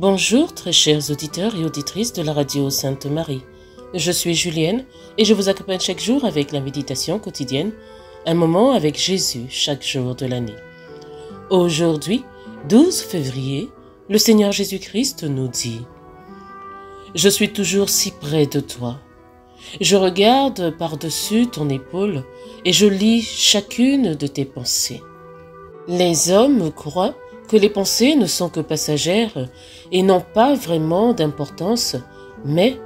Bonjour très chers auditeurs et auditrices de la radio Sainte Marie. Je suis Julienne et je vous accompagne chaque jour avec la méditation quotidienne, un moment avec Jésus chaque jour de l'année. Aujourd'hui, 12 février, le Seigneur Jésus-Christ nous dit Je suis toujours si près de toi. Je regarde par-dessus ton épaule et je lis chacune de tes pensées. Les hommes croient que les pensées ne sont que passagères et n'ont pas vraiment d'importance, mais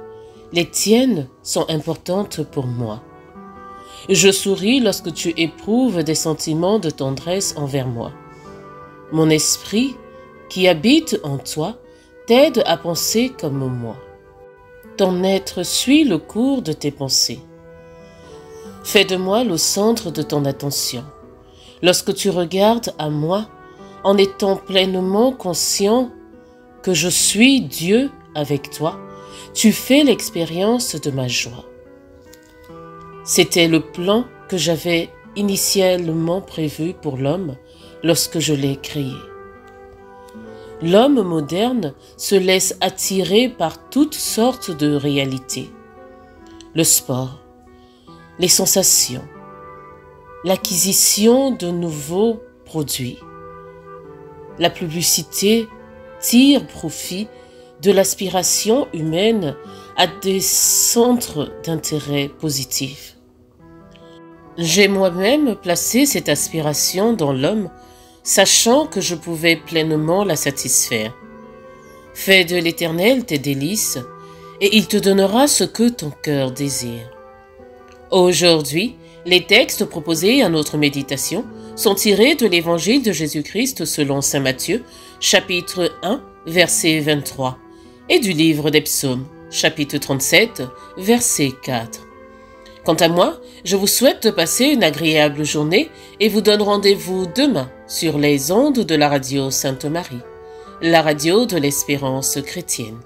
les tiennes sont importantes pour moi. Je souris lorsque tu éprouves des sentiments de tendresse envers moi. Mon esprit, qui habite en toi, t'aide à penser comme moi. Ton être suit le cours de tes pensées. Fais de moi le centre de ton attention. Lorsque tu regardes à moi, en étant pleinement conscient que je suis Dieu avec toi, tu fais l'expérience de ma joie. C'était le plan que j'avais initialement prévu pour l'homme lorsque je l'ai créé. L'homme moderne se laisse attirer par toutes sortes de réalités. Le sport, les sensations, l'acquisition de nouveaux produits, la publicité tire profit de l'aspiration humaine à des centres d'intérêt positifs. J'ai moi-même placé cette aspiration dans l'homme, sachant que je pouvais pleinement la satisfaire. Fais de l'Éternel tes délices, et il te donnera ce que ton cœur désire. Aujourd'hui, les textes proposés à notre méditation sont tirés de l'Évangile de Jésus-Christ selon Saint Matthieu, chapitre 1, verset 23, et du livre des psaumes, chapitre 37, verset 4. Quant à moi, je vous souhaite de passer une agréable journée et vous donne rendez-vous demain sur les ondes de la radio Sainte Marie, la radio de l'espérance chrétienne.